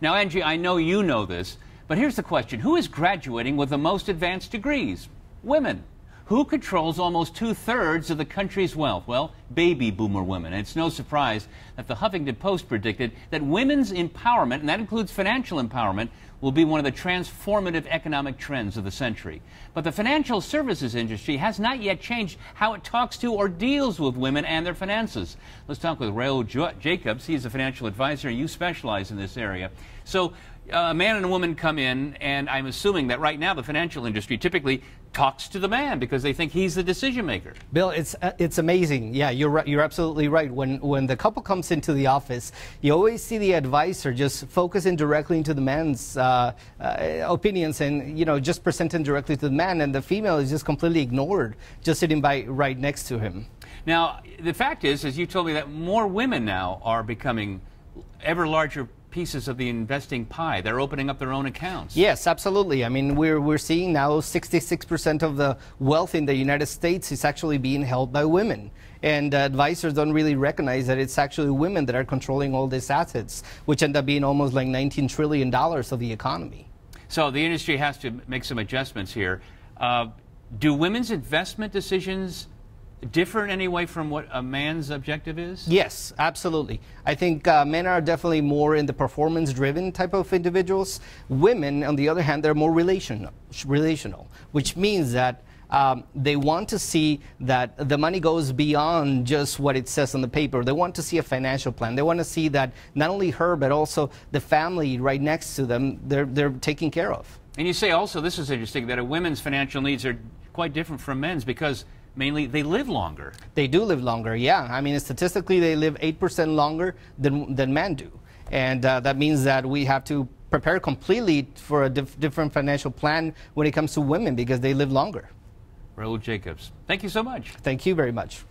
Now, Angie, I know you know this, but here's the question Who is graduating with the most advanced degrees? Women. Who controls almost two thirds of the country's wealth? Well, baby boomer women. And it's no surprise that the Huffington Post predicted that women's empowerment, and that includes financial empowerment, will be one of the transformative economic trends of the century. But the financial services industry has not yet changed how it talks to or deals with women and their finances. Let's talk with Raul Jacobs. He's a financial advisor, and you specialize in this area. So, a man and a woman come in, and I'm assuming that right now the financial industry typically talks to the man because they think he's the decision maker. Bill, it's uh, it's amazing. Yeah, you're right, you're absolutely right. When when the couple comes into the office, you always see the advisor just focusing directly into the man's uh, uh, opinions and you know just presenting directly to the man, and the female is just completely ignored, just sitting by right next to him. Now, the fact is, as you told me, that more women now are becoming ever larger pieces of the investing pie. They're opening up their own accounts. Yes, absolutely. I mean, we're, we're seeing now 66% of the wealth in the United States is actually being held by women. And uh, advisors don't really recognize that it's actually women that are controlling all these assets, which end up being almost like $19 trillion of the economy. So the industry has to make some adjustments here. Uh, do women's investment decisions differ in any way from what a man's objective is? Yes, absolutely. I think uh, men are definitely more in the performance driven type of individuals. Women, on the other hand, they're more relational, relational which means that um, they want to see that the money goes beyond just what it says on the paper. They want to see a financial plan. They want to see that not only her, but also the family right next to them, they're, they're taken care of. And you say also, this is interesting, that a women's financial needs are quite different from men's because mainly they live longer. They do live longer, yeah. I mean, statistically, they live 8% longer than, than men do. And uh, that means that we have to prepare completely for a dif different financial plan when it comes to women because they live longer. Raul Jacobs, thank you so much. Thank you very much.